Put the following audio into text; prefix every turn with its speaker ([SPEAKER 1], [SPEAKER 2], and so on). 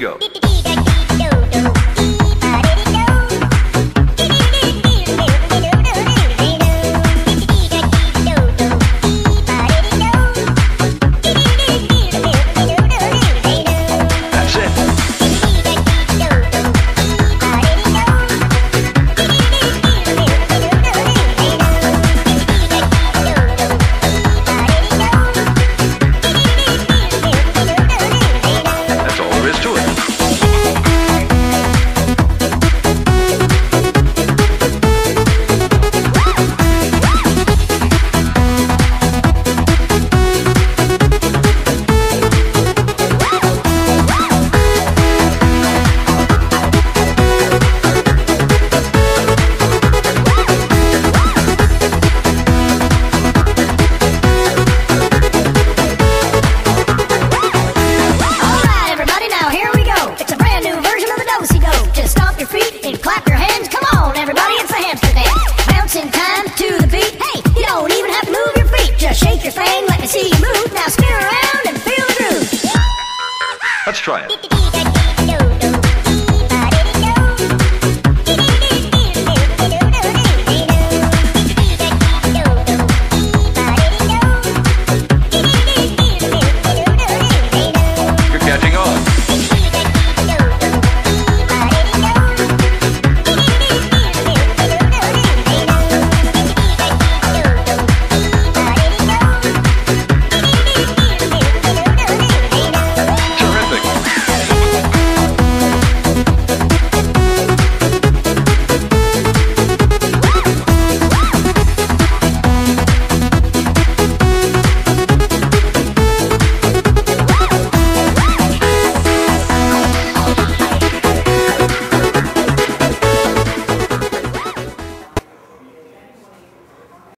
[SPEAKER 1] go.
[SPEAKER 2] Spin around and feel the groove.
[SPEAKER 1] Let's try it.